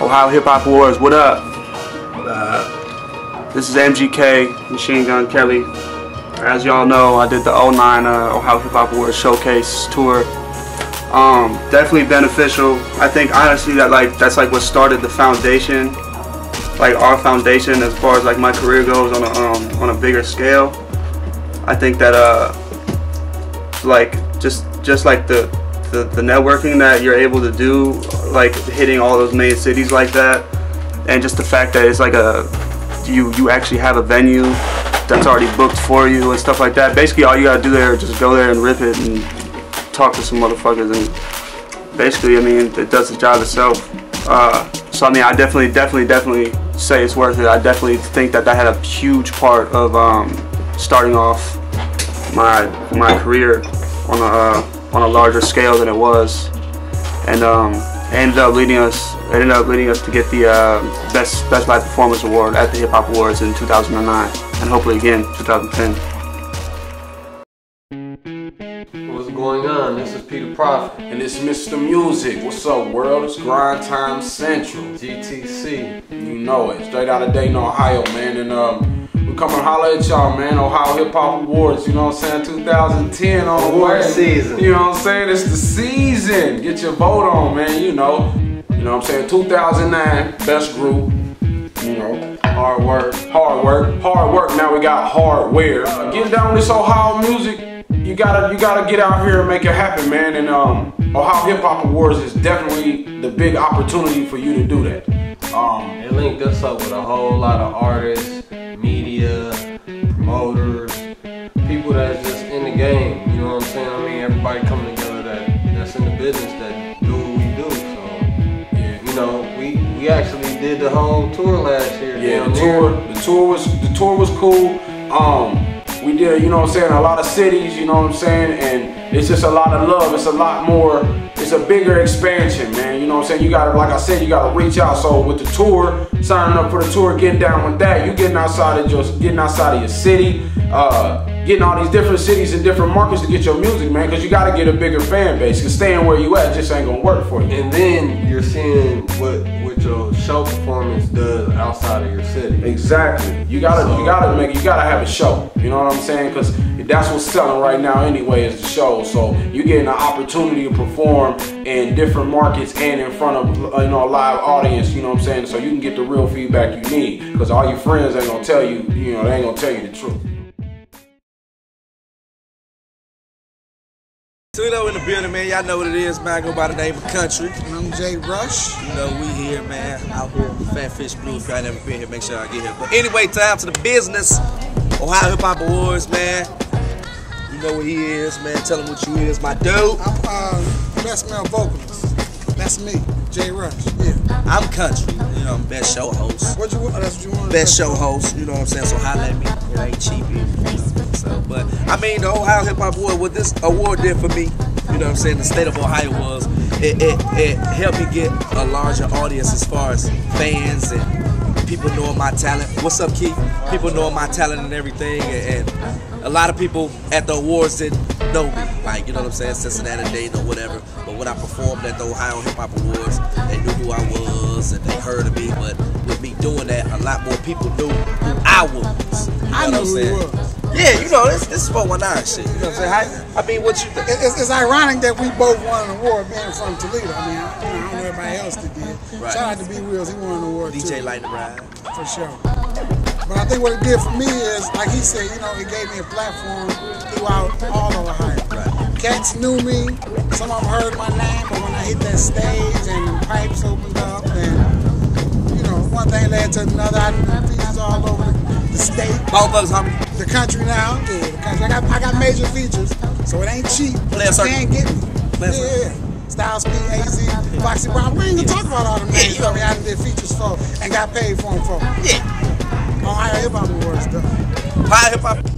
Ohio Hip Hop Awards. What up? Uh, this is MGK, Machine Gun Kelly. As y'all know, I did the 09 uh, Ohio Hip Hop Awards showcase tour. Um, definitely beneficial. I think honestly that like that's like what started the foundation, like our foundation as far as like my career goes on a um, on a bigger scale. I think that uh, like just just like the the, the networking that you're able to do, like hitting all those main cities like that, and just the fact that it's like a you you actually have a venue that's already booked for you and stuff like that. Basically, all you gotta do there is just go there and rip it and talk to some motherfuckers, and basically, I mean, it does the job itself. Uh, so I mean, I definitely, definitely, definitely say it's worth it. I definitely think that that had a huge part of um, starting off my my career on a uh, on a larger scale than it was, and um, ended up leading us ended up leading us to get the uh, best best live performance award at the Hip Hop Awards in 2009, and hopefully again 2010. What's going on? This is Peter Prophet. And it's Mr. Music. What's up, world? It's Grind Time Central. GTC. You know it. Straight out of Dayton, Ohio, man. And um, come and holler at y'all, man. Ohio Hip Hop Awards, you know what I'm saying? 2010 on Award season. You know what I'm saying? It's the season. Get your vote on, man. You know. You know what I'm saying? 2009, best group. You know, Hard work. hard work, hard work. Now we got hardware. Uh, getting down with this Ohio music, you gotta you gotta get out here and make it happen, man. And um, Ohio Hip Hop Awards is definitely the big opportunity for you to do that. Um, It linked us up with a whole lot of artists, media, promoters, people that's just in the game. You know what I'm saying? I mean, everybody coming together that that's in the business that do what we do. So, yeah, you know, we we actually did the whole tour last year. Yeah, the there. tour, the tour was the tour was cool. Um, we did, you know what I'm saying, a lot of cities, you know what I'm saying, and it's just a lot of love. It's a lot more. It's a bigger expansion, man. You know what I'm saying. You gotta, like I said, you gotta reach out. So with the tour, signing up for the tour, getting down with that, you getting outside of just getting outside of your city, uh, getting all these different cities and different markets to get your music, man. Because you gotta get a bigger fan base. Cause staying where you at just ain't gonna work for you. And then you're seeing what what your show performance does outside of your city. Exactly. You gotta you gotta make you gotta have a show. You know what I'm saying? Because that's what's selling right now anyway is the show. So you're getting an opportunity to perform in different markets and in front of you know a live audience. You know what I'm saying? So you can get the real feedback you need. Because all your friends ain't gonna tell you. You know they ain't gonna tell you the truth. Tudo in the building, man. Y'all know what it is, man. I go by the name of Country. And I'm Jay Rush. You know, we here, man. Out here at Fat Fish Blue. If y'all never been here, make sure I get here. But anyway, time to the business. Ohio Hip Hop Awards, man. You know what he is, man. Tell him what you is, my dude. I'm uh, best male vocalist. That's me, Jay Rush. Yeah. I'm Country. You know, I'm best show host. What you? Oh, that's what you want. Best show host, you know what I'm saying? So holla at me. It ain't cheap either. You know? So, but I mean, the Ohio Hip Hop Award, what this award did for me, you know what I'm saying? The state of Ohio was, it, it, it helped me get a larger audience as far as fans and people knowing my talent. What's up, Keith? People knowing my talent and everything. And, and a lot of people at the awards didn't know me. Like, you know what I'm saying? Cincinnati, Dayton, or whatever. But when I performed at the Ohio Hip Hop Awards, they knew who I was and they heard of me. But with me doing that, a lot more people knew who I was. You know I what I'm who you saying? Yeah, you know, this, this is 419 shit. You know what I'm saying? How, I mean, what you think? It's, it's ironic that we both won an award being from Toledo. I mean, I, you know, I don't know everybody else that did. Right. Shout out to B Wheels, he won an award DJ too, Light the Ride. for sure. But I think what it did for me is, like he said, you know, it gave me a platform throughout all of Ohio. Cats knew me. Some of them heard my name, but when I hit that stage and the pipes opened up, and you know, one thing led to another. I did features all over the, the state, Both of us, homie. the country now. Yeah, the country. I got, I got major features, so it ain't cheap. Play a circle. can't get me. Play Yeah, circle. yeah. Styles P, AZ, Foxy Brown. We ain't gonna talk about all them Yeah, names. you know. I mean, I did features for and got paid for them for. Yeah. Ohio Hip Hop Awards, though. Hip Hop